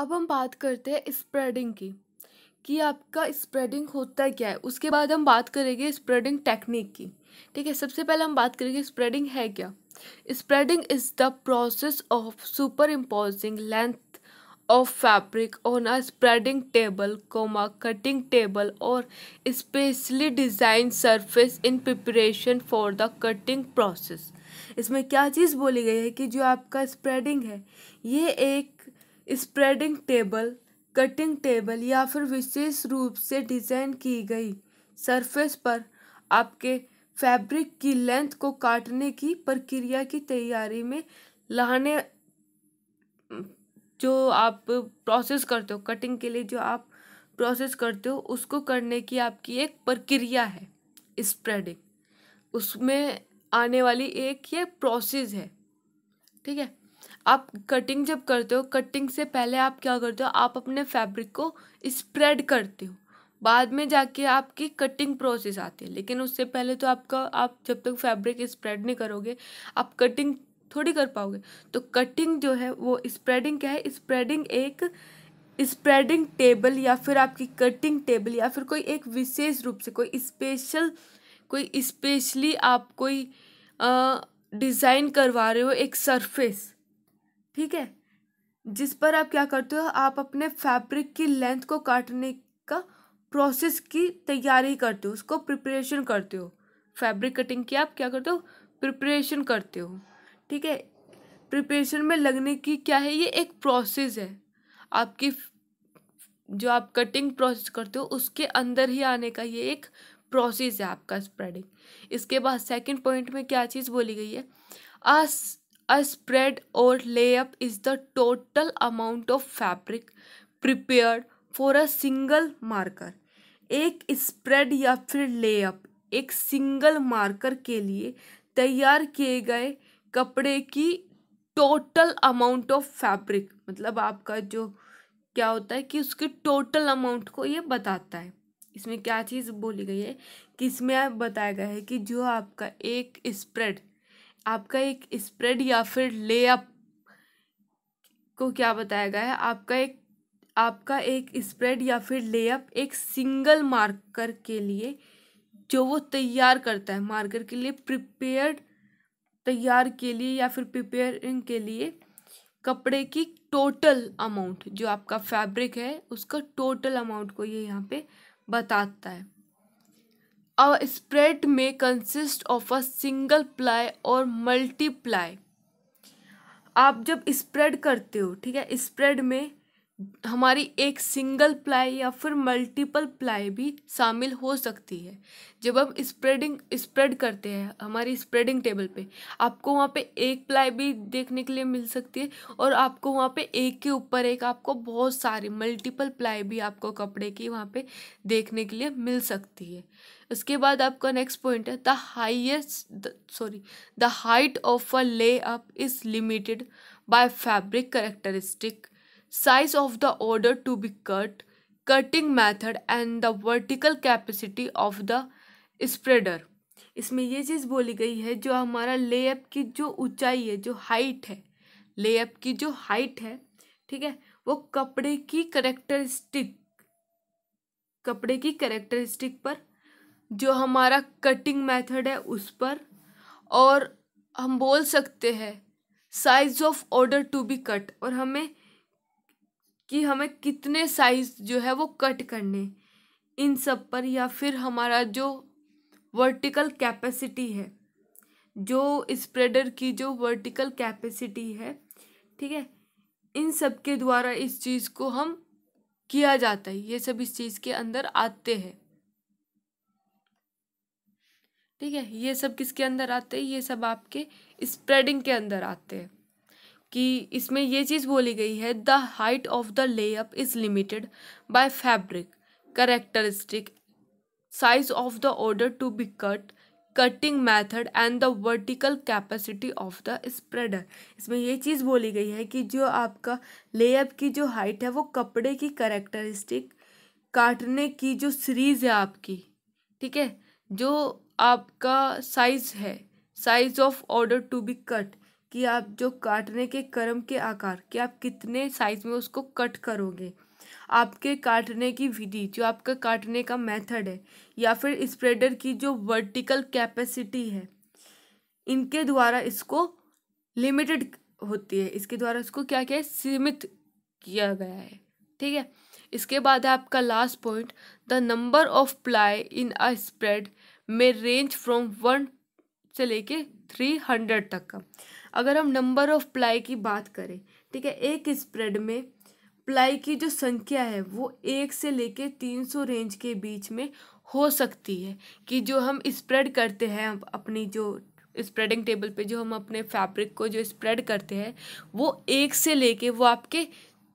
अब हम बात करते हैं स्प्रेडिंग की, कि आपका स्प्रेडिंग होता क्या है? उसके बाद हम बात करेंगे स्प्रेडिंग टेक्निक की। ठीक है, सबसे पहले हम बात करेंगे स्प्रेडिंग है क्या? Spreading is the process of superimposing length of fabric on a spreading table comma cutting table और specially design surface in preparation for the cutting process इसमें क्या चीज़ बोली गई है कि जो आपका स्प्रेडिंग है, ये एक स्प्रेडिंग टेबल, कटिंग टेबल या फिर विशेष रूप से डिज़ाइन की गई सरफेस पर आपके फैब्रिक की लेंथ को काटने की प्रक्रिया की तैयारी में लाने, जो आप प्रोसेस करते हो, कटिंग के लिए जो आप प्रोसेस करते हो, उसको करने की आपकी एक प्रक्रिया है स्प्रेडिंग। उसमें आने वाली एक ये प्रोसेस है, ठीक है? आप कटिंग जब करते हो कटिंग से पहले आप क्या करते हो, आप अपने फैब्रिक को स्प्रेड करते हो। बाद में जाके आपकी कटिंग प्रोसेस आती है। लेकिन उससे पहले तो आपका, आप जब तक फैब्रिक स्प्रेड नहीं करोगे, आप कटिंग थोड़ी कर पाओगे। तो कटिंग जो है, वो स्प्रेडिंग क्या है? स्प्रेडिंग एक स्प्रेडिंग टेबल या फिर आपकी कटिंग टेबल या फिर कोई एक विशेष रूप से, कोई स्पेशल कोई स्पेशली आप कोई डिज़ाइन करवा रहे हो एक सरफेस ठीक है? जिस पर आप क्या करते हो, आप अपने फैब्रिक की लेंथ को काटने का प्रोसेस की तैयारी करते हो, उसको प्रिपरेशन करते हो। फैब्रिक कटिंग की आप क्या करते हो? प्रिपरेशन करते हो। ठीक है? प्रिपरेशन में लगने की क्या है, ये एक प्रोसेस है। आपकी जो आप कटिंग प्रोसेस करते हो, उसके अंदर ही आने का ये एक प्रोसेस है आपका स्प्रेडिंग इसके बाद सेकंड पॉइंट में क्या चीज़ बोली गई है? अस अ स्प्रेड और layup is the total amount of fabric prepared for a single marker एक स्प्रेड या फिर लेअप एक सिंगल मार्कर के लिए तैयार किए गए कपड़े की टोटल अमाउंट ऑफ़ फैब्रिक मतलब आपका जो क्या होता है कि उसके टोटल अमाउंट को ये बताता है। इसमें क्या चीज़ बोली गई है कि इसमें बताया गया है कि जो आपका एक स्प्रेड आपका एक स्प्रेड या फिर लेअप को क्या बताया गया है? आपका एक आपका एक स्प्रेड या फिर लेअप एक सिंगल मार्कर के लिए जो वो तैयार करता है मार्कर के लिए प्रिपेयर्ड तैयार के लिए या फिर प्रिपेयरिंग के लिए कपड़े की टोटल अमाउंट जो आपका फैब्रिक है, उसका टोटल अमाउंट को ये यहाँ पे बताता है। अ स्प्रेड में consist of a single ply और मल्टीप्लाई आप जब स्प्रेड करते हो, ठीक है? स्प्रेड में हमारी एक सिंगल प्लाई या फिर मल्टीपल प्लाई भी शामिल हो सकती है। जब हम स्प्रेडिंग स्प्रेड करते हैं, हमारी स्प्रेडिंग टेबल पे, आपको वहाँ पे एक प्लाई भी देखने के लिए मिल सकती है और आपको वहाँ पे एक के ऊपर एक आपको बहुत सारी मल्टीपल प्लाई भी आपको कपड़े की वहाँ पे देखने के लिए मिल सकती है। उसके बाद आपका नेक्स्ट पॉइंट है the highest sorry the height of a layup is limited by fabric characteristic size of the order to be cut, cutting method and the vertical capacity of the spreader. इसमें ये चीज़ बोली गई है जो हमारा layup की जो ऊंचाई है जो हाइट है लेअप की जो हाइट है ठीक है वो कपड़े की करेक्टरिस्टिक कपड़े की करेक्टरिस्टिक पर जो हमारा कटिंग मेथड है उस पर और हम बोल सकते हैं size of order to be cut और हमें कि हमें कितने साइज़ जो है वो कट करने इन सब पर या फिर हमारा जो वर्टिकल कैपेसिटी है, जो स्प्रेडर की जो वर्टिकल कैपेसिटी है, ठीक है? इन सब के द्वारा इस चीज़ को हम किया जाता है। ये सब इस चीज़ के अंदर आते हैं। ठीक है? ये सब किसके अंदर आते हैं? ये सब आपके स्प्रेडिंग के अंदर आते हैं। कि इसमें ये चीज़ बोली गई है the height of the layup is limited by fabric characteristic size of the order to be cut cutting method and the vertical capacity of the spreader इसमें ये चीज़ बोली गई है कि जो आपका लेअप की जो हाइट है, वो कपड़े की करेक्टरिस्टिक काटने की जो सीरीज़ है आपकी, ठीक है? जो आपका साइज़ है size of order to be cut कि आप जो काटने के क्रम के आकार, कि आप कितने साइज़ में उसको कट करोगे? आपके काटने की विधि, जो आपका काटने का मेथड है, या फिर स्प्रेडर की जो वर्टिकल कैपेसिटी है, इनके द्वारा इसको लिमिटेड होती है। इसके द्वारा इसको क्या क्या है? सीमित किया गया है। ठीक है? इसके बाद है आपका last point the number of ply in a spread में रेंज फ्रॉम वन से लेके थ्री हंड्रेड तक का। अगर हम नंबर ऑफ़ प्लाई की बात करें, ठीक है, एक स्प्रेड में प्लाई की जो संख्या है, वो एक से लेके तीन सौ रेंज के बीच में हो सकती है कि जो हम स्प्रेड करते हैं अपनी जो स्प्रेडिंग टेबल पे जो हम अपने फैब्रिक को जो स्प्रेड करते हैं, वो एक से लेके वो आपके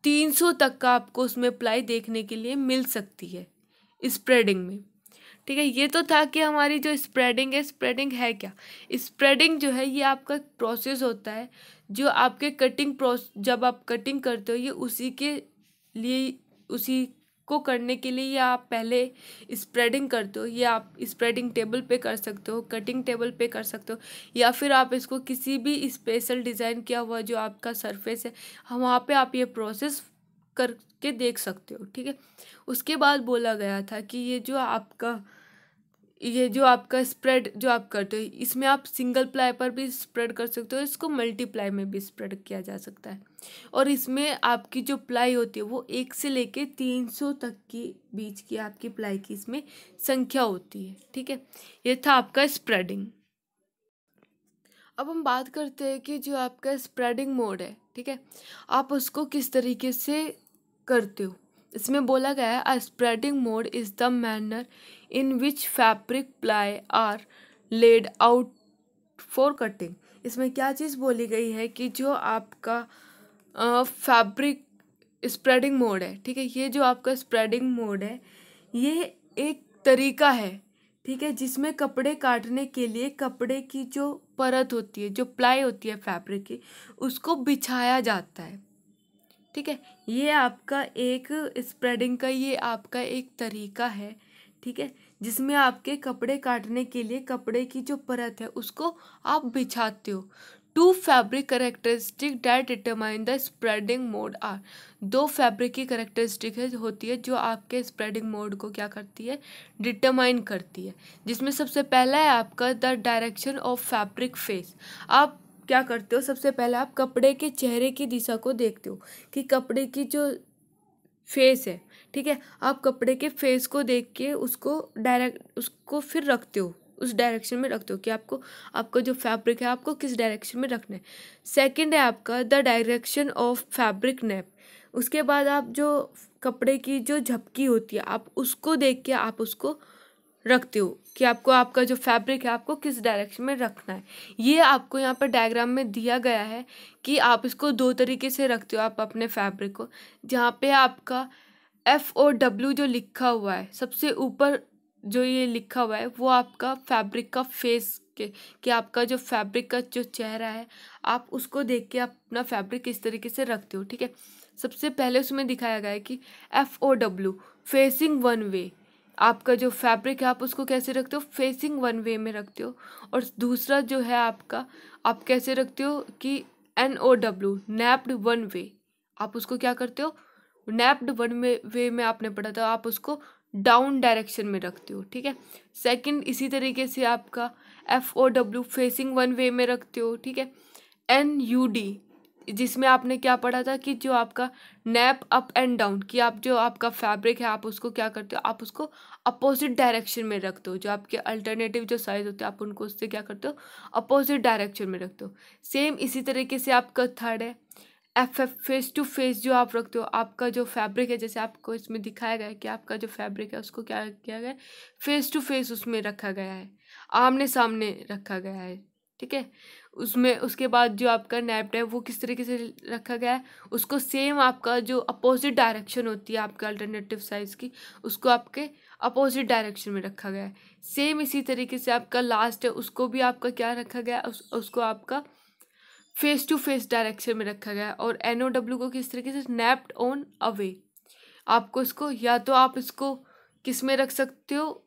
तीन सौ तक का आपको उसमें प्लाई देखने के लिए मिल सकती है स्प्रेडिंग में। ठीक है, ये तो था कि हमारी जो स्प्रेडिंग है स्प्रेडिंग है क्या? स्प्रेडिंग जो है, ये आपका प्रोसेस होता है, जो आपके कटिंग प्रोस जब आप कटिंग करते हो, ये उसी के लिए, उसी को करने के लिए या आप पहले स्प्रेडिंग करते हो, या आप स्प्रेडिंग टेबल पे कर सकते हो कटिंग टेबल पे कर सकते हो, या फिर आप इसको किसी भी स्पेशल डिज़ाइन किया हुआ जो आपका सरफेस है वहाँ पे आप ये प्रोसेस करके देख सकते हो, ठीक है? उसके बाद बोला गया था कि ये जो आपका, ये जो आपका स्प्रेड जो आप करते हो, इसमें आप सिंगल प्लाई पर भी स्प्रेड कर सकते हो, इसको मल्टीप्लाई में भी स्प्रेड किया जा सकता है। और इसमें आपकी जो प्लाई होती है, वो एक से लेके तीन सौ तक की बीच की आपकी प्लाई की इसमें संख्या होती है, ठीक है? ये था आपका स्प्रेडिंग अब हम बात करते हैं कि जो आपका स्प्रेडिंग मोड है, ठीक है? आप उसको किस तरीके से करते हो। इसमें बोला गया है a spreading mode is the manner in which fabric ply are laid out for cutting इसमें क्या चीज़ बोली गई है कि जो आपका फैब्रिक स्प्रेडिंग मोड है, ठीक है, ये जो आपका स्प्रेडिंग मोड है, ये एक तरीका है, ठीक है, जिसमें कपड़े काटने के लिए कपड़े की जो परत होती है, जो प्लाई होती है फैब्रिक की, उसको बिछाया जाता है। ठीक है? ये आपका एक स्प्रेडिंग का, ये आपका एक तरीका है, ठीक है? जिसमें आपके कपड़े काटने के लिए कपड़े की जो परत है, उसको आप बिछाते हो। Two fabric characteristic that determine the spreading mode are दो फैब्रिक की करेक्टरिस्टिक है, होती है जो आपके स्प्रेडिंग मोड को क्या करती है? डिटरमाइन करती है। जिसमें सबसे पहला है आपका the direction of fabric face आप क्या करते हो? सबसे पहले आप कपड़े के चेहरे की दिशा को देखते हो कि कपड़े की जो फेस है, ठीक है? आप कपड़े के फेस को देख के उसको डायरेक्ट, उसको फिर रखते हो, उस डायरेक्शन में रखते हो कि आपको, आपका जो फैब्रिक है, आपको किस डायरेक्शन में रखना है। सेकंड है आपका the direction of fabric nap. उसके बाद आप जो कपड़े की जो झपकी होती है, आप उसको देख के आप उसको रखते हो कि आपको आपका जो फैब्रिक है, आपको किस डायरेक्शन में रखना है। ये आपको यहाँ पर डायग्राम में दिया गया है कि आप इसको दो तरीके से रखते हो आप अपने फैब्रिक को। जहाँ पे आपका एफ़ ओ डब्ल्यू जो लिखा हुआ है, सबसे ऊपर जो ये लिखा हुआ है, वो आपका फैब्रिक का फेस के, कि आपका जो फैब्रिक का जो चेहरा है, आप उसको देख के अपना फैब्रिक किस तरीके से रखते हो, ठीक है? सबसे पहले उसमें दिखाया गया है कि F O W facing one way आपका जो फैब्रिक है, आप उसको कैसे रखते हो? फेसिंग वन वे में रखते हो। और दूसरा जो है आपका, आप कैसे रखते हो कि N O W napped one way आप उसको क्या करते हो? नैप्ड वन में वे में आपने पढ़ा था, आप उसको डाउन डायरेक्शन में रखते हो, ठीक है? सेकंड इसी तरीके से आपका F O W facing one way में रखते हो, ठीक है? एन यू डी जिसमें आपने क्या पढ़ा था कि जो आपका नैप अप एंड डाउन, कि आप जो आपका फैब्रिक है, आप उसको क्या करते हो? आप उसको अपोजिट डायरेक्शन में रखते हो। जो आपके अल्टरनेटिव जो साइज़ होते हैं, आप उनको उससे क्या करते हो? अपोजिट डायरेक्शन में रखते हो। सेम इसी तरीके से आपका थर्ड है। F F face to face जो आप रखते हो, आपका जो फैब्रिक है, जैसे आपको इसमें दिखाया गया है कि आपका जो फैब्रिक है, उसको क्या किया गया है? फेस टू फेस उसमें रखा गया है। आमने सामने रखा गया है। ठीक है? उसमें उसके बाद जो आपका नैप्ड है वो किस तरीके से रखा गया है उसको सेम आपका जो अपोजिट डायरेक्शन होती है आपके अल्टरनेटिव साइज़ की उसको आपके अपोजिट डायरेक्शन में रखा गया है। सेम इसी तरीके से आपका लास्ट है उसको भी आपका क्या रखा गया उस, उसको आपका फेस टू फेस डायरेक्शन में रखा गया है और एन ओ डब्ल्यू को किस तरीके से नैप्ड ऑन अवे आपको इसको या तो आप इसको किसमें रख सकते हो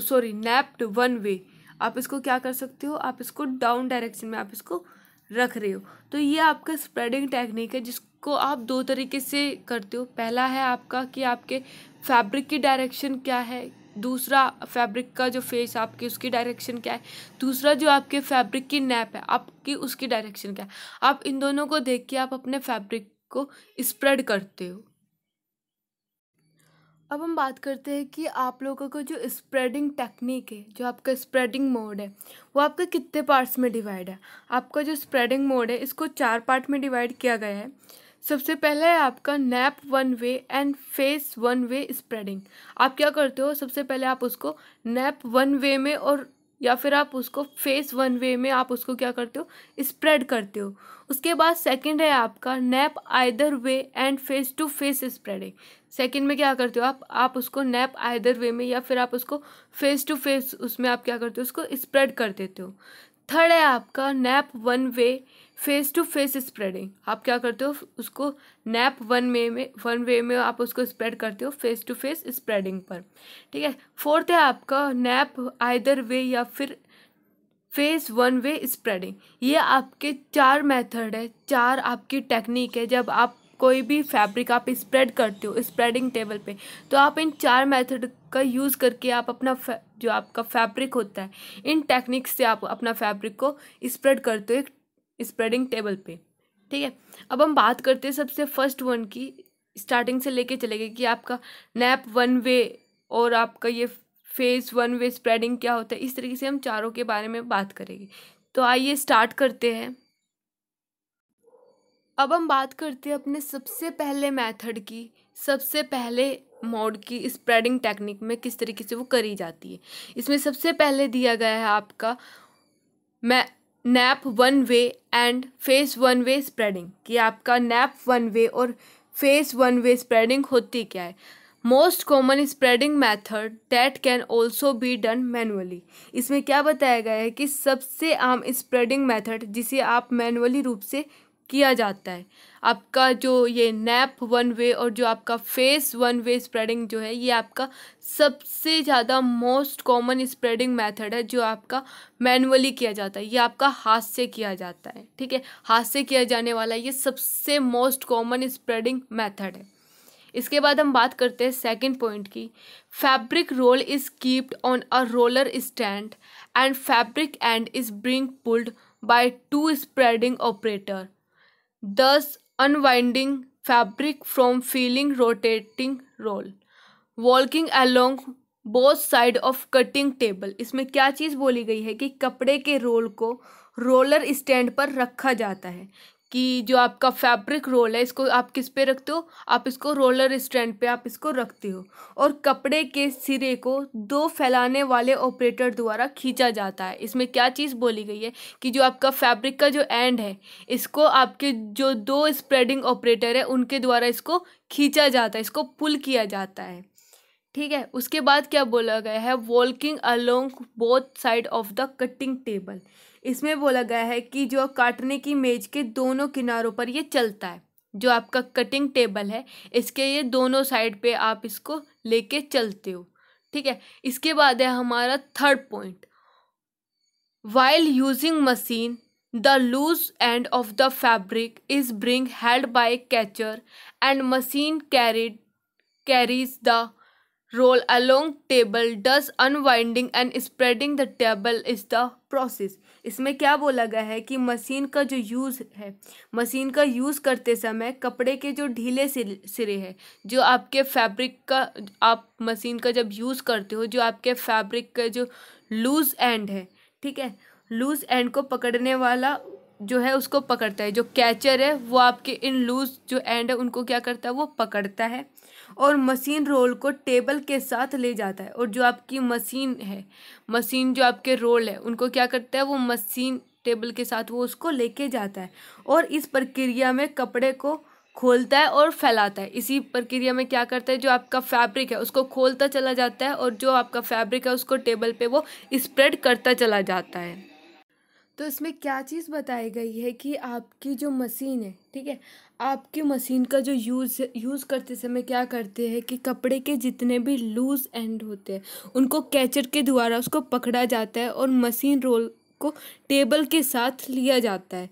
सॉरी नैप्ड वन वे आप इसको क्या कर सकते हो? आप इसको डाउन डायरेक्शन में आप इसको रख रहे हो। तो ये आपका स्प्रेडिंग टेक्निक है, जिसको आप दो तरीके से करते हो। पहला है आपका कि आपके फैब्रिक की डायरेक्शन क्या है? दूसरा फैब्रिक का जो फेस आपकी, उसकी डायरेक्शन क्या है? दूसरा जो आपके फैब्रिक की नैप है, आपकी, उसकी डायरेक्शन क्या है? आप इन दोनों को देख के आप अपने फैब्रिक को स्प्रेड करते हो। अब हम बात करते हैं कि आप लोगों का जो स्प्रेडिंग टेक्निक है, जो आपका स्प्रेडिंग मोड है, वो आपका कितने पार्ट्स में डिवाइड है? आपका जो स्प्रेडिंग मोड है, इसको चार पार्ट में डिवाइड किया गया है। सबसे पहले है आपका nap one way and face one way spreading आप क्या करते हो? सबसे पहले आप उसको नैप वन वे में और या फिर आप उसको फेस वन वे में आप उसको क्या करते हो? स्प्रेड करते हो। उसके बाद सेकंड है आपका nap either way and face to face spreading second में क्या करते हो आप? आप उसको नैप आइदर वे में या फिर आप उसको फेस टू फेस उसमें आप क्या करते हो? उसको स्प्रेड कर देते हो। थर्ड है आपका nap one way face to face spreading आप क्या करते हो? उसको नैप वन वे में वन वे में आप उसको स्प्रेड करते हो फेस टू फेस स्प्रेडिंग पर। ठीक है? फोर्थ है आपका नैप आइदर वे या फिर फेस वन वे स्प्रेडिंग ये आपके चार मेथड है, चार आपकी टेक्निक है। जब आप कोई भी फैब्रिक आप स्प्रेड करते हो स्प्रेडिंग टेबल पे तो आप इन चार मेथड का यूज़ करके आप अपना जो आपका फैब्रिक होता है, इन टेक्निक्स से आप अपना फैब्रिक को स्प्रेड करते हो। एक स्प्रेडिंग टेबल पे। ठीक है? अब हम बात करते हैं सबसे फ़र्स्ट वन की स्टार्टिंग से लेके चलेंगे कि आपका नैप वन वे और आपका ये फेस वन वे स्प्रेडिंग क्या होता है, इस तरीके से हम चारों के बारे में बात करेंगे। तो आइए स्टार्ट करते हैं। अब हम बात करते हैं अपने सबसे पहले मेथड की, सबसे पहले मोड की स्प्रेडिंग टेक्निक में किस तरीके से वो करी जाती है। इसमें सबसे पहले दिया गया है आपका मैं nap one way and face one way spreading कि आपका नैप वन वे और फेस वन वे स्प्रेडिंग होती क्या है? Most common spreading method that can also be done manually इसमें क्या बताया गया है कि सबसे आम स्प्रेडिंग मैथड जिसे आप मैनुअली रूप से किया जाता है। आपका जो ये नैप वन वे और जो आपका फेस वन वे स्प्रेडिंग जो है, ये आपका सबसे ज़्यादा मोस्ट कॉमन स्प्रेडिंग मेथड है, जो आपका मैनुअली किया जाता है। ये आपका हाथ से किया जाता है, ठीक है? हाथ से किया जाने वाला ये सबसे मोस्ट कॉमन स्प्रेडिंग मेथड है। इसके बाद हम बात करते हैं सेकंड पॉइंट की। Fabric roll is kept on a roller stand and fabric end is bring pulled by two spreading operator. Thus unwinding fabric from feeling rotating roll walking along both side of cutting table इसमें क्या चीज़ बोली गई है कि कपड़े के role को रोलर स्टैंड पर रखा जाता है कि जो आपका फैब्रिक रोल है, इसको आप किस पे रखते हो? आप इसको रोलर स्टैंड पे आप इसको रखते हो। और कपड़े के सिरे को दो फैलाने वाले ऑपरेटर द्वारा खींचा जाता है। इसमें क्या चीज़ बोली गई है कि जो आपका फैब्रिक का जो एंड है, इसको आपके जो दो स्प्रेडिंग ऑपरेटर है, उनके द्वारा इसको खींचा जाता है, इसको पुल किया जाता है। ठीक है? उसके बाद क्या बोला गया है? Walking along both side of the cutting table इसमें बोला गया है कि जो काटने की मेज के दोनों किनारों पर ये चलता है, जो आपका कटिंग टेबल है, इसके ये दोनों साइड पे आप इसको लेके चलते हो, ठीक है? इसके बाद है हमारा third point while using machine the loose end of the fabric is bring held by catcher and machine carried carries the roll along table does unwinding and spreading the table is the process इसमें क्या बोला गया है कि machine का जो use है, machine का यूज़ करते समय कपड़े के जो ढीले सिरे हैं, जो आपके फैब्रिक का, आप मशीन का जब यूज़ करते हो, जो आपके फैब्रिक का जो लूज़ एंड है, ठीक है? लूज़ एंड को पकड़ने वाला जो है उसको पकड़ता है, जो कैचर है, वो आपके इन लूज जो एंड है, उनको क्या करता है, वो पकड़ता है और मशीन रोल को टेबल के साथ ले जाता है और जो आपकी मशीन है मशीन जो आपके रोल है, उनको क्या करता है, वो मशीन टेबल के साथ वो उसको लेके जाता है और इस प्रक्रिया में कपड़े को खोलता है और फैलाता है। इसी प्रक्रिया में क्या करता है, जो आपका फैब्रिक है, उसको खोलता चला जाता है और जो आपका फैब्रिक है, उसको टेबल पे वो स्प्रेड करता चला जाता है। तो इसमें क्या चीज़ बताई गई है कि आपकी जो मशीन है, ठीक है? आपकी मशीन का जो यूज़ यूज़ करते समय क्या करते हैं कि कपड़े के जितने भी लूज़ एंड होते हैं, उनको कैचर के द्वारा उसको पकड़ा जाता है और मशीन रोल को टेबल के साथ लिया जाता है।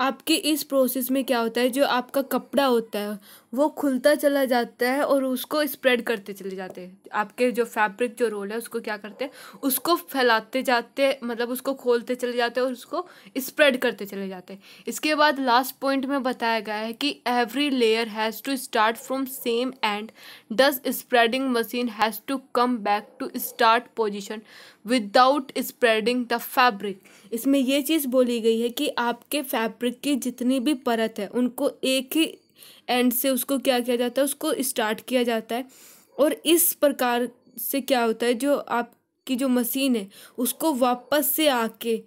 आपके इस प्रोसेस में क्या होता है, जो आपका कपड़ा होता है वो खुलता चला जाता है और उसको स्प्रेड करते चले जाते हैं। आपके जो फैब्रिक जो रोल है, उसको क्या करते हैं? उसको फैलाते जाते मतलब उसको खोलते चले जाते और उसको स्प्रेड करते चले जाते हैं। इसके बाद लास्ट पॉइंट में बताया गया है कि every layer has to start from same end does spreading machine has to come back to start position without spreading the fabric इसमें ये चीज़ बोली गई है कि आपके फैब्रिक की जितनी भी परत है, उनको एक ही एंड से उसको क्या किया जाता है, उसको स्टार्ट किया जाता है। और इस प्रकार से क्या होता है, जो आपकी जो मशीन है, उसको वापस से आके,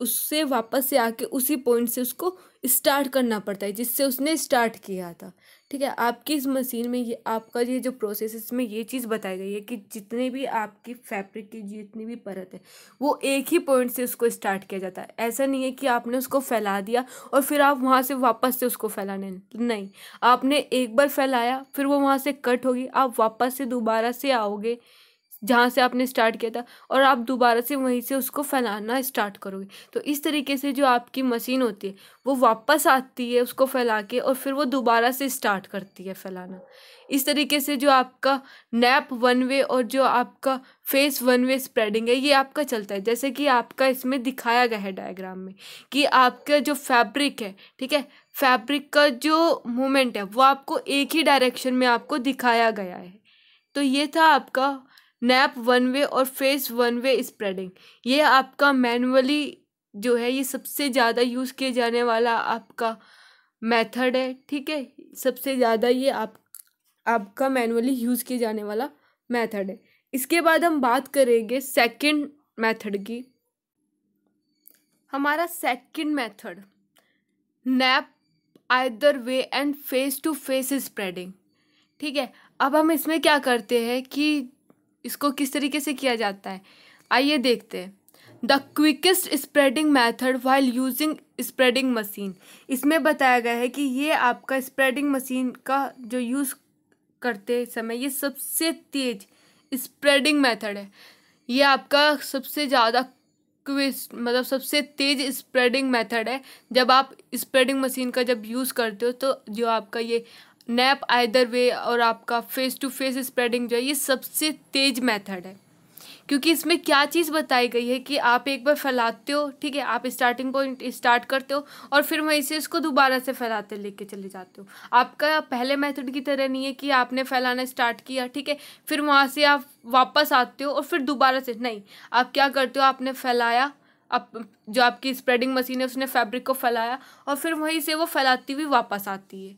उससे वापस से आके उसी पॉइंट से उसको स्टार्ट करना पड़ता है, जिससे उसने स्टार्ट किया था। ठीक है, आपकी इस मशीन में ये, आपका ये जो प्रोसेस है, इसमें ये चीज़ बताई गई है कि जितने भी आपकी फैब्रिक की जितनी भी परत है, वो एक ही पॉइंट से उसको स्टार्ट किया जाता है। ऐसा नहीं है कि आपने उसको फैला दिया और फिर आप वहाँ से वापस से उसको फैलाने, नहीं। आपने एक बार फैलाया, फिर वो वहाँ से कट होगी, आप वापस से दोबारा से आओगे जहाँ से आपने स्टार्ट किया था और आप दोबारा से वहीं से उसको फैलाना स्टार्ट करोगे। तो इस तरीके से जो आपकी मशीन होती है, वो वापस आती है उसको फैला के और फिर वो दोबारा से स्टार्ट करती है फैलाना। इस तरीके से जो आपका नैप वन वे और जो आपका फेस वन वे स्प्रेडिंग है, ये आपका चलता है। जैसे कि आपका इसमें दिखाया गया है डायग्राम में कि आपका जो फैब्रिक है, ठीक है? फैब्रिक का जो मूवमेंट है, वो आपको एक ही डायरेक्शन में आपको दिखाया गया है। तो ये था आपका नैप वन वे और फेस वन वे स्प्रेडिंग ये आपका मैनुअली जो है, ये सबसे ज़्यादा यूज़ किए जाने वाला आपका मेथड है, ठीक है? सबसे ज़्यादा ये आप, आपका मैनुअली यूज़ किए जाने वाला मेथड है। इसके बाद हम बात करेंगे सेकंड मेथड की। हमारा second method nap either way and face to face spreading ठीक है? अब हम इसमें क्या करते हैं कि इसको किस तरीके से किया जाता है? आइए देखते हैं। The quickest spreading method while using spreading machine इसमें बताया गया है कि ये आपका स्प्रेडिंग मशीन का जो यूज़ करते समय ये सबसे तेज स्प्रेडिंग मेथड है। ये आपका सबसे ज़्यादा क्विस्ट मतलब सबसे तेज स्प्रेडिंग मेथड है। जब आप स्प्रेडिंग मशीन का जब यूज़ करते हो तो जो आपका ये नैप आइदर वे और आपका फेस टू फेस स्प्रेडिंग जो है, ये सबसे तेज मेथड है। क्योंकि इसमें क्या चीज़ बताई गई है कि आप एक बार फैलाते हो, ठीक है, आप स्टार्टिंग पॉइंट स्टार्ट करते हो और फिर वहीं से इसको दोबारा से फैलाते, लेके चले जाते हो। आपका पहले मेथड की तरह नहीं है कि आपने फैलाना स्टार्ट किया, ठीक है, फिर वहाँ से आप वापस आते हो और फिर दोबारा से, नहीं, आप क्या करते हो, आपने फैलाया अब जो आपकी स्प्रेडिंग मशीन है, उसने फैब्रिक को फैलाया और फिर वहीं से वो फैलाती हुई वापस आती है।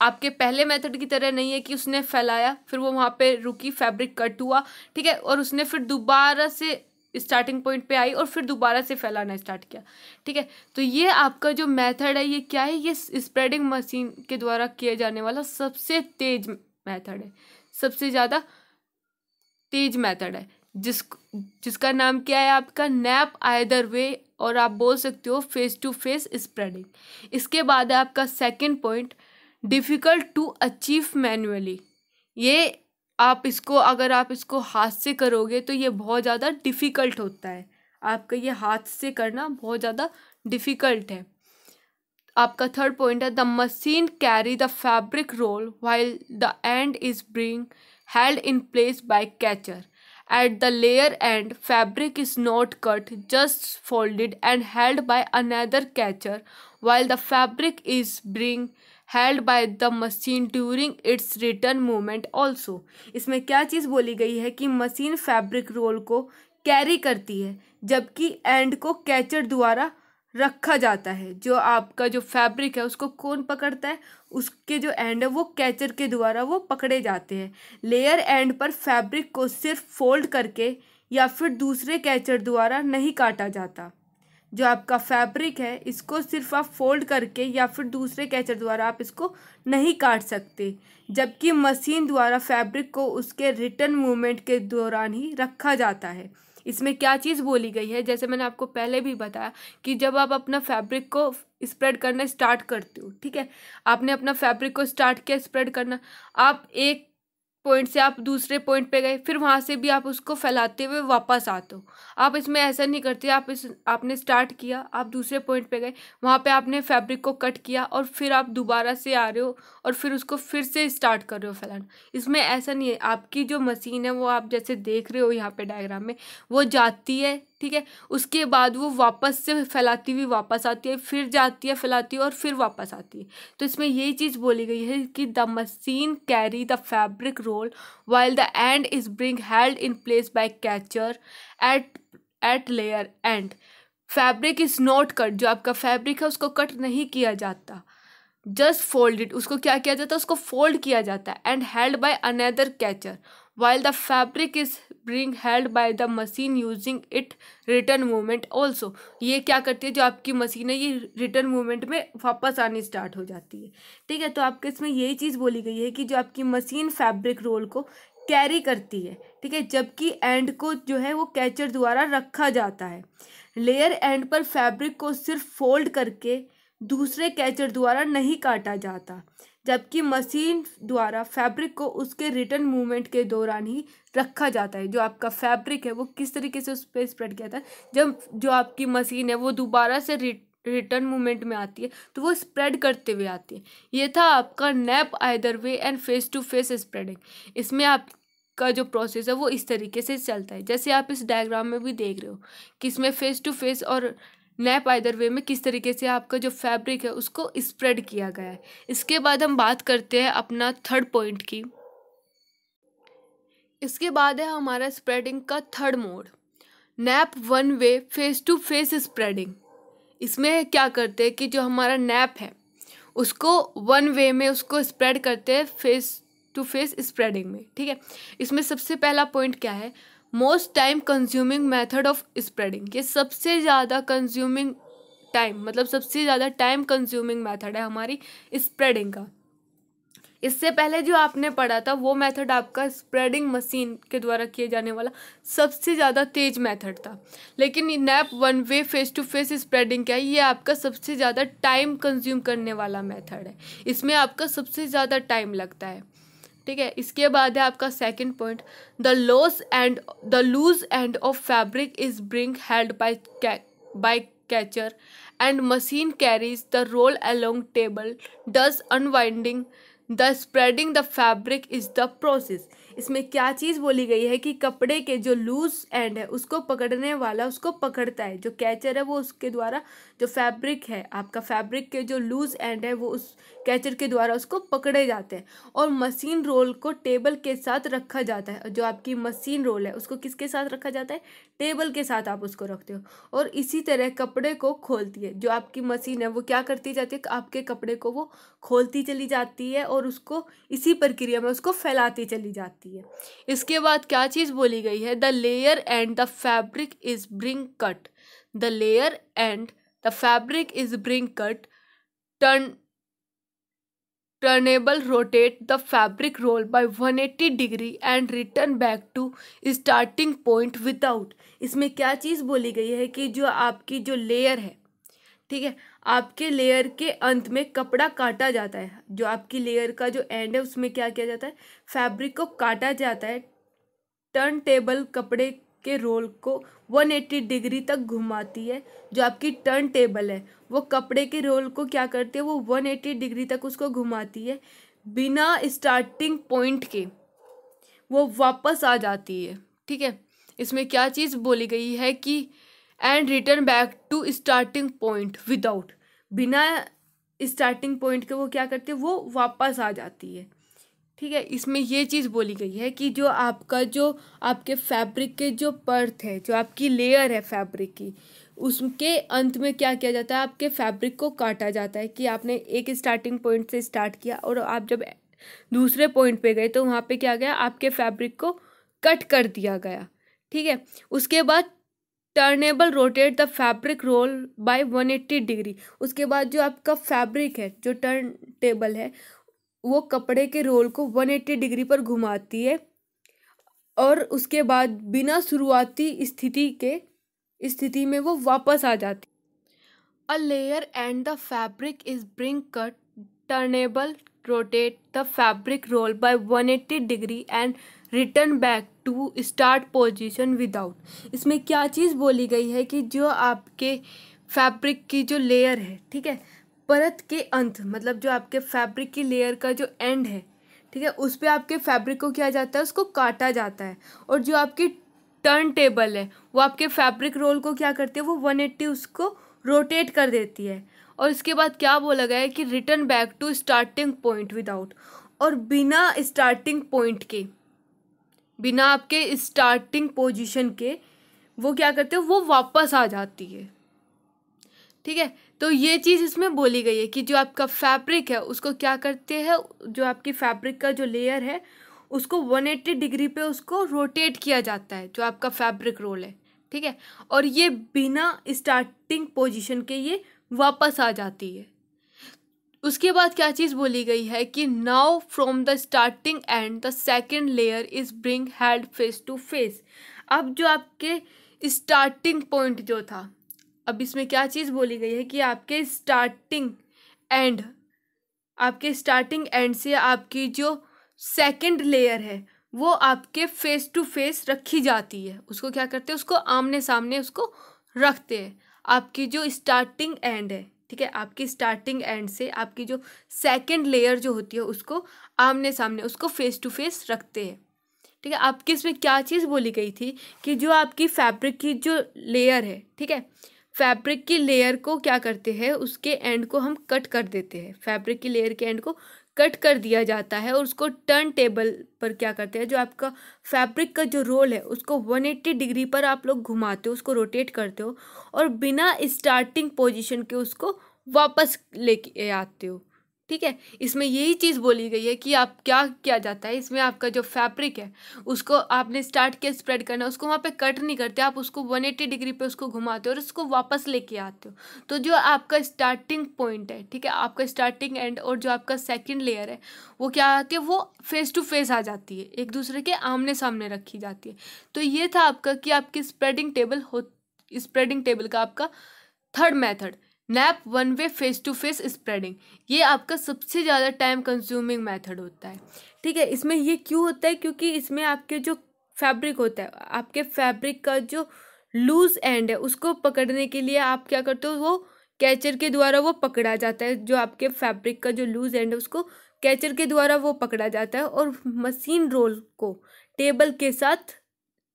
आपके पहले मेथड की तरह नहीं है कि उसने फैलाया, फिर वो वहाँ पे रुकी, फैब्रिक कट हुआ, ठीक है? और उसने फिर दोबारा से स्टार्टिंग पॉइंट पे आई और फिर दोबारा से फैलाना स्टार्ट किया, ठीक है? तो ये आपका जो मेथड है, ये क्या है? ये स्प्रेडिंग मशीन के द्वारा किया जाने वाला सबसे तेज मेथड है। सबसे ज़्यादा तेज मेथड है। जिस, जिसका नाम क्या है आपका? नैप आइदर वे और आप बोल सकते हो फेस टू फेस स्प्रेडिंग इसके बाद है आपका second point difficult to achieve manually ये आप इसको, अगर आप इसको हाथ से करोगे तो ये बहुत ज़्यादा डिफ़िकल्ट होता है। आपका ये हाथ से करना बहुत ज़्यादा डिफ़िकल्ट है। आपका थर्ड पॉइंट है the machine carry the fabric roll while the end is bring held in place by catcher at the layer and fabric is not cut just folded and held by another catcher while the fabric is bring held by the machine during its return movement also इसमें क्या चीज़ बोली गई है कि machine fabric roll को carry करती है, जबकि एंड को कैचर द्वारा रखा जाता है। जो आपका जो फैब्रिक है, उसको कौन पकड़ता है? उसके जो एंड है, वो कैचर के द्वारा वो पकड़े जाते हैं। लेयर एंड पर फैब्रिक को सिर्फ़ फोल्ड करके या फिर दूसरे कैचर द्वारा नहीं काटा जाता। जो आपका फैब्रिक है, इसको सिर्फ़ आप फोल्ड करके या फिर दूसरे कैचर द्वारा आप इसको नहीं काट सकते। जबकि मशीन द्वारा फैब्रिक को उसके रिटर्न मूवमेंट के दौरान ही रखा जाता है। इसमें क्या चीज़ बोली गई है? जैसे मैंने आपको पहले भी बताया कि जब आप अपना फैब्रिक को स्प्रेड करना स्टार्ट करते हो, ठीक है? आपने अपना फैब्रिक को स्टार्ट किया स्प्रेड करना। आप एक पॉइंट से आप दूसरे पॉइंट पे गए, फिर वहाँ से भी आप उसको फैलाते हुए वापस आते हो। आप इसमें ऐसा नहीं करते, आप इस, आपने स्टार्ट किया, आप दूसरे पॉइंट पे गए, वहाँ पे आपने फैब्रिक को कट किया और फिर आप दोबारा से आ रहे हो और फिर उसको फिर से स्टार्ट कर रहे हो फैलाना। इसमें ऐसा नहीं है, आपकी जो मशीन है वो आप जैसे देख रहे हो यहाँ पर डायग्राम में, वो जाती है ठीक है? उसके बाद वो वापस से फैलाती हुई वापस आती है, फिर जाती है, फैलाती है और फिर वापस आती है। तो इसमें यही चीज़ बोली गई है कि the machine carry the fabric roll while the end is bring held in place by catcher at at layer and fabric is not cut जो आपका फैब्रिक है, उसको कट नहीं किया जाता। जस्ट फोल्ड इट उसको क्या किया जाता? है उसको फोल्ड किया जाता। है and held by another catcher while the fabric is bring held by the machine using it return movement also ये क्या करती है? जो आपकी मशीन है, ये रिटर्न मूवमेंट में वापस आनी स्टार्ट हो जाती है। ठीक है? तो आपके इसमें यही चीज़ बोली गई है कि जो आपकी मशीन फैब्रिक रोल को कैरी करती है, ठीक है? जबकि एंड को जो है वो कैचर द्वारा रखा जाता है। लेयर एंड पर फैब्रिक को सिर्फ़ फोल्ड करके दूसरे कैचर द्वारा नहीं काटा जाता। जबकि मशीन द्वारा फैब्रिक को उसके रिटर्न मूवमेंट के दौरान ही रखा जाता है। जो आपका फैब्रिक है, वो किस तरीके से उस पर स्प्रेड किया था जब, जो आपकी मशीन है, वो दोबारा से रिटर्न मूवमेंट में आती है तो वो स्प्रेड करते हुए आती है। ये था आपका nap either way and face to face spreading. इसमें आप का जो प्रोसेस है, वो इस तरीके से चलता है। जैसे आप इस डायग्राम में भी देख रहे हो कि इसमें फेस टू फेस और नैप आइदर वे में किस तरीके से आपका जो फैब्रिक है उसको स्प्रेड किया गया है। इसके बाद हम बात करते हैं अपना थर्ड पॉइंट की। इसके बाद है हमारा स्प्रेडिंग का third mode nap one way face to face spreading इसमें क्या करते हैं कि जो हमारा नैप है, उसको वन वे में उसको स्प्रेड करते हैं फेस टू फेस स्प्रेडिंग में, ठीक है? इसमें सबसे पहला पॉइंट क्या है? Most time consuming method of spreading ये सबसे ज़्यादा कंज्यूमिंग टाइम मतलब सबसे ज़्यादा टाइम कंज्यूमिंग मेथड है हमारी स्प्रेडिंग का। इससे पहले जो आपने पढ़ा था, वो मेथड आपका स्प्रेडिंग मशीन के द्वारा किए जाने वाला सबसे ज़्यादा तेज मेथड था। लेकिन nap one way face to face spreading क्या है? ये आपका सबसे ज़्यादा टाइम कंज्यूम करने वाला मेथड है। इसमें आपका सबसे ज़्यादा टाइम लगता है। ठीक है? इसके बाद है आपका second point the loss end the loose end of fabric is bring held by by catcher and machine carries the roll along table does unwinding the spreading the fabric is the process इसमें क्या चीज़ बोली गई है कि कपड़े के जो लूज एंड है, उसको पकड़ने वाला, उसको पकड़ता है, जो कैचर है, वो उसके द्वारा जो फैब्रिक है, आपका फैब्रिक के जो लूज एंड है, वो उस कैचर के द्वारा उसको पकड़े जाते हैं और मशीन रोल को टेबल के साथ रखा जाता है। जो आपकी मशीन रोल है, उसको किसके साथ रखा जाता है? टेबल के साथ आप उसको रखते हो और इसी तरह कपड़े को खोलती है। जो आपकी मशीन है, वो क्या करती जाती है? आपके कपड़े को वो खोलती चली जाती है और उसको इसी प्रक्रिया में उसको फैलाती चली जाती है। इसके बाद क्या चीज़ बोली गई है? The layer and the fabric is bring cut the layer and the fabric is bring cut turn turnable, rotate the fabric roll by 180 degree and return back to starting point without. इसमें क्या चीज़ बोली गई है कि जो आपकी जो लेयर है, ठीक है? आपके लेयर के अंत में कपड़ा काटा जाता है। जो आपकी लेयर का जो एंड है, उसमें क्या किया जाता है? फैब्रिक को काटा जाता है। टर्न टेबल कपड़े के रोल को 180 डिग्री तक घुमाती है। जो आपकी टर्न टेबल है, वो कपड़े के रोल को क्या करती है, वो 180 डिग्री तक उसको घुमाती है। बिना स्टार्टिंग पॉइंट के, वो वापस आ जाती है। ठीक है? इसमें क्या चीज़ बोली गई है कि and return back to starting point without बिना स्टार्टिंग पॉइंट के वो क्या करती है, वो वापस आ जाती है। ठीक है, इसमें ये चीज़ बोली गई है कि जो आपका जो आपके फैब्रिक के जो पर्थ है, जो आपकी लेयर है फैब्रिक की, उसके अंत में क्या किया जाता है, आपके फैब्रिक को काटा जाता है कि आपने एक स्टार्टिंग पॉइंट से स्टार्ट किया और आप जब दूसरे पॉइंट पे गए तो वहाँ पे क्या गया, आपके फैब्रिक को कट कर दिया गया। ठीक है, उसके बाद turnable rotate the fabric roll by 180 degree उसके बाद जो आपका फैब्रिक है, जो टर्न टेबल है वो कपड़े के रोल को 180 डिग्री पर घुमाती है और उसके बाद बिना शुरुआती स्थिति के, स्थिति में वो वापस आ जाती a layer and the fabric is bring cut turnable rotate the fabric roll by 180 degree and return back to start position without इसमें क्या चीज़ बोली गई है कि जो आपके फैब्रिक की जो लेयर है, ठीक है? परत के अंत मतलब जो आपके फैब्रिक की लेयर का जो एंड है, ठीक है, उस पर आपके फैब्रिक को किया जाता है, उसको काटा जाता है। और जो आपकी टर्न टेबल है, वो आपके फैब्रिक रोल को क्या करती है, वो वन एट्टी उसको रोटेट कर देती है। और इसके बाद क्या बोला गया है कि return back to starting point without और बिना स्टार्टिंग पॉइंट के, बिना आपके स्टार्टिंग पोजीशन के, वो क्या करते हो, वो वापस आ जाती है। ठीक है? तो ये चीज़ इसमें बोली गई है कि जो आपका फैब्रिक है, उसको क्या करते हैं, जो आपकी फैब्रिक का जो लेयर है, उसको 180 डिग्री पे उसको रोटेट किया जाता है, जो आपका फैब्रिक रोल है, ठीक है? और ये बिना स्टार्टिंग पोजीशन के ये वापस आ जाती है। उसके बाद क्या चीज़ बोली गई है कि now from the starting end the second layer is bring head face to face अब जो आपके स्टार्टिंग पॉइंट जो था अब इसमें क्या चीज़ बोली गई है कि आपके स्टार्टिंग एंड आपके स्टार्टिंग एंड से आपकी जो सेकंड लेयर है, वो आपके फेस टू फेस रखी जाती है। उसको क्या करते हैं? उसको आमने सामने उसको रखते हैं। आपकी जो स्टार्टिंग एंड है, ठीक है? आपकी स्टार्टिंग एंड से आपकी जो सेकंड लेयर जो होती है, उसको आमने सामने उसको फेस टू फेस रखते हैं। ठीक है? आपकी इसमें क्या चीज़ बोली गई थी कि जो आपकी फैब्रिक की जो लेयर है, ठीक है? फैब्रिक की लेयर को क्या करते हैं, उसके एंड को हम कट कर देते हैं। फैब्रिक की लेयर के एंड को कट कर दिया जाता है और उसको टर्न टेबल पर क्या करते हैं, जो आपका फैब्रिक का जो रोल है, उसको 180 डिग्री पर आप लोग घुमाते हो, उसको रोटेट करते हो और बिना स्टार्टिंग पोजीशन के उसको वापस लेके आते हो। ठीक है? इसमें यही चीज़ बोली गई है कि आप क्या किया जाता है, इसमें आपका जो फैब्रिक है, उसको आपने स्टार्ट किया स्प्रेड करना, उसको वहाँ पे कट नहीं करते, आप उसको 180 डिग्री पे उसको घुमाते हो और उसको वापस लेके आते हो। तो जो आपका स्टार्टिंग पॉइंट है, ठीक है? आपका स्टार्टिंग एंड और जो आपका सेकेंड लेयर है, वो क्या आती है? वो फेस टू फेस आ जाती है, एक दूसरे के आमने सामने रखी जाती है। तो ये था आपका कि आपकी स्प्रेडिंग टेबल हो स्प्रेडिंग टेबल का आपका third method nap one way face to face spreading ये आपका सबसे ज़्यादा टाइम कंज्यूमिंग मेथड होता है। ठीक है, इसमें ये क्यों होता है? क्योंकि इसमें आपके जो फैब्रिक होता है, आपके फैब्रिक का जो लूज एंड है, उसको पकड़ने के लिए आप क्या करते हो? वो कैचर के द्वारा वो पकड़ा जाता है। जो आपके फैब्रिक का जो लूज एंड है, उसको कैचर के द्वारा वो पकड़ा जाता है। और मशीन रोल को टेबल के साथ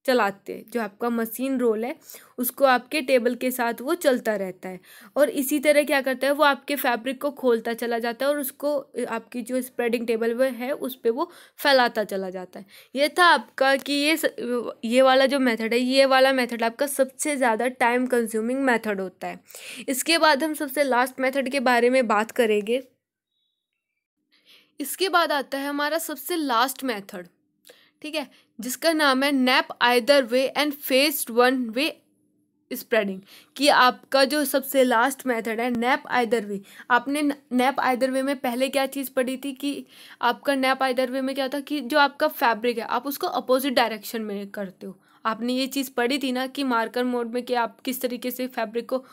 चलाते हैं। जो आपका मशीन रोल है, उसको आपके टेबल के साथ वो चलता रहता है। और इसी तरह क्या करता है, वो आपके फैब्रिक को खोलता चला जाता है और उसको आपकी जो स्प्रेडिंग टेबल वो है, उस पर वो फैलाता चला जाता है। ये था आपका कि ये ये वाला जो मेथड है, ये वाला मेथड आपका सबसे ज़्यादा टाइम कंज्यूमिंग मेथड होता है। इसके बाद हम सबसे लास्ट मेथड के बारे में बात करेंगे। इसके बाद आता है हमारा सबसे लास्ट मेथड। ठीक है? जिसका नाम है nap either way and faced one way spreading, कि आपका जो सबसे लास्ट मेथड है, नैप आइदर वे। आपने नैप आइदर वे में पहले क्या चीज़ पढ़ी थी कि आपका नैप आइदर वे में क्या था कि जो आपका फैब्रिक है, आप उसको अपोजिट डायरेक्शन में करते हो। आपने ये चीज़ पढ़ी थी ना कि मार्कर मोड में कि आप किस तरीके से फैब्रिक को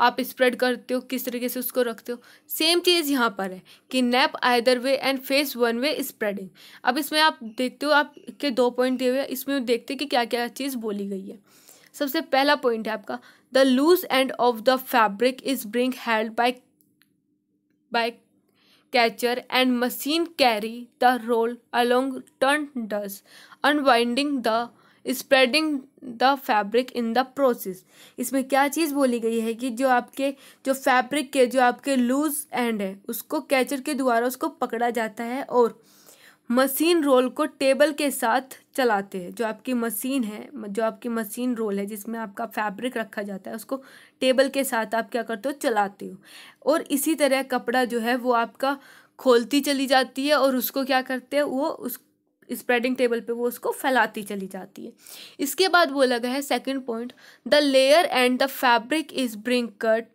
आप स्प्रेड करते हो, किस तरीके से उसको रखते हो। सेम चीज़ यहाँ पर है कि nap either way and face one way spreading अब इसमें आप देखते हो आपके दो पॉइंट दिए हुए इसमें देखते हैं कि क्या क्या चीज़ बोली गई है। सबसे पहला पॉइंट है आपका the loose end of the fabric is bring held by by catcher and machine carry the roll along turn does unwinding the spreading the fabric in the process इसमें क्या चीज़ बोली गई है कि जो आपके, जो फैब्रिक के, जो आपके लूज एंड है, उसको कैचर के द्वारा उसको पकड़ा जाता है और मशीन रोल को टेबल के साथ चलाते हैं। जो आपकी मशीन है, जो आपकी मशीन रोल है, जिसमें आपका फैब्रिक रखा जाता है, उसको टेबल के साथ आप क्या करते हो? चलाते हो। और इसी तरह कपड़ा जो है, वो आपका खोलती चली जाती है और उसको क्या करते हैं? वो उस स्प्रेडिंग टेबल पे वो उसको फैलाती चली जाती है। इसके बाद बोला गया है second point the layer and the fabric is bring cut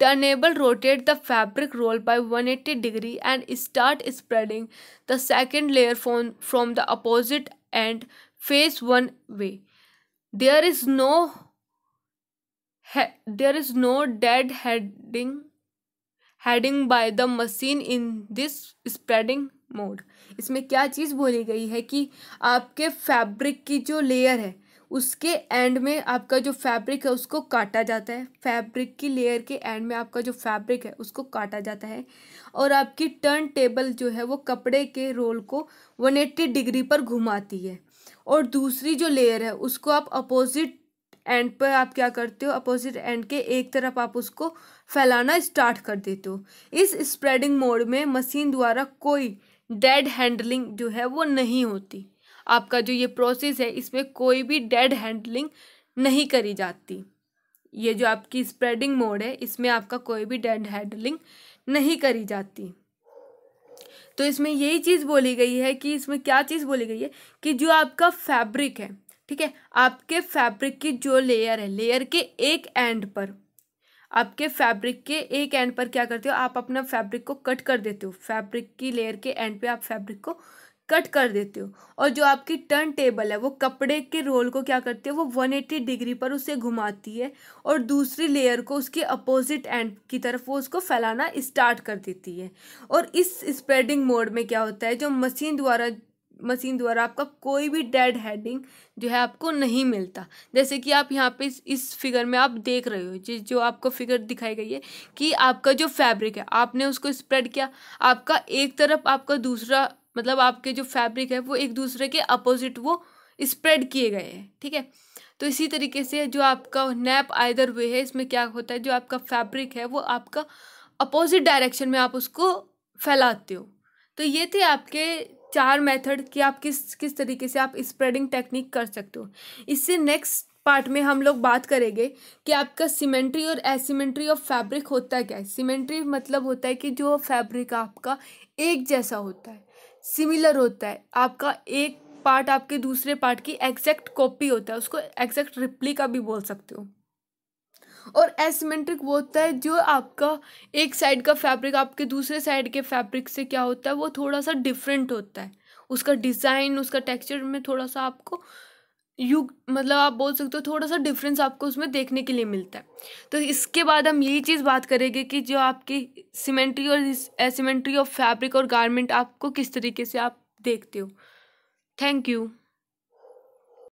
turnable rotate the fabric roll by 180 degree and start spreading the second layer from from the opposite end face one way there is no there is no dead heading heading by the machine in this spreading mode इसमें क्या चीज़ बोली गई है कि आपके fabric की जो लेयर है, उसके एंड में आपका जो फैब्रिक है, उसको काटा जाता है। फैब्रिक की लेयर के एंड में आपका जो फैब्रिक है, उसको काटा जाता है। और आपकी टर्न टेबल जो है, वो कपड़े के रोल को 180 डिग्री पर घुमाती है। और दूसरी जो लेयर है, उसको आप अपोजिट एंड पर आप क्या करते हो अपोजिट एंड के एक तरफ़ आप उसको फैलाना स्टार्ट कर देते हो। इस स्प्रेडिंग मोड में मशीन द्वारा कोई डेड हैंडलिंग जो है वो नहीं होती। आपका जो ये प्रोसेस है, इसमें कोई भी डेड हैंडलिंग नहीं करी जाती। ये जो आपकी स्प्रेडिंग मोड है, इसमें आपका कोई भी डेड हैंडलिंग नहीं करी जाती। तो इसमें यही चीज़ बोली गई है कि इसमें क्या चीज़ बोली गई है कि जो आपका फैब्रिक है, ठीक है? आपके फैब्रिक की जो लेयर है लेयर के एक एंड पर आपके फैब्रिक के एक एंड पर क्या करते हो? आप अपना फैब्रिक को कट कर देते हो। फैब्रिक की लेयर के एंड पे आप फैब्रिक को कट कर देते हो। और जो आपकी टर्न टेबल है, वो कपड़े के रोल को क्या करती है? वो 180 डिग्री पर उसे घुमाती है और दूसरी लेयर को उसके अपोजिट एंड की तरफ़ वो उसको फैलाना स्टार्ट कर देती है। और इस स्प्रेडिंग मोड में क्या होता है? जो मशीन द्वारा मशीन द्वारा आपका कोई भी डेड हेडिंग जो है आपको नहीं मिलता। जैसे कि आप यहाँ पे इस, इस फिगर में आप देख रहे हो जिस जो आपको फिगर दिखाई गई है कि आपका जो फैब्रिक है आपने उसको स्प्रेड किया आपका एक तरफ़ आपका दूसरा मतलब आपके जो फैब्रिक है वो एक दूसरे के अपोजिट वो स्प्रेड किए गए हैं ठीक है? तो इसी तरीके से जो आपका नैप आइदर वे है इसमें क्या होता है जो आपका फैब्रिक है वो आपका अपोजिट डायरेक्शन में आप उसको फैलाते हो। तो ये थे आपके चार मेथड कि आप किस किस तरीके से आप स्प्रेडिंग टेक्निक कर सकते हो। इससे नेक्स्ट पार्ट में हम लोग बात करेंगे कि आपका सीमेंट्री और एसीमेंट्री ऑफ़ फैब्रिक होता क्या है। सीमेंट्री मतलब होता है कि जो फैब्रिक आपका एक जैसा होता है सिमिलर होता है। आपका एक पार्ट आपके दूसरे पार्ट की एग्जैक्ट कॉपी होता है, उसको एग्जैक्ट रिप्लिका भी बोल सकते हो। और एसिमेंट्रिक वो होता है जो आपका एक साइड का फैब्रिक आपके दूसरे साइड के फैब्रिक से क्या होता है, वो थोड़ा सा डिफरेंट होता है। उसका डिज़ाइन उसका टेक्सचर में थोड़ा सा आपको यू मतलब आप बोल सकते हो थोड़ा सा डिफरेंस आपको उसमें देखने के लिए मिलता है। तो इसके बाद हम यही चीज़ बात करेंगे कि जो आपकी सीमेंट्री और एसीमेंट्री ऑफ़ फैब्रिक और गारमेंट आपको किस तरीके से आप देखते हो। Thank you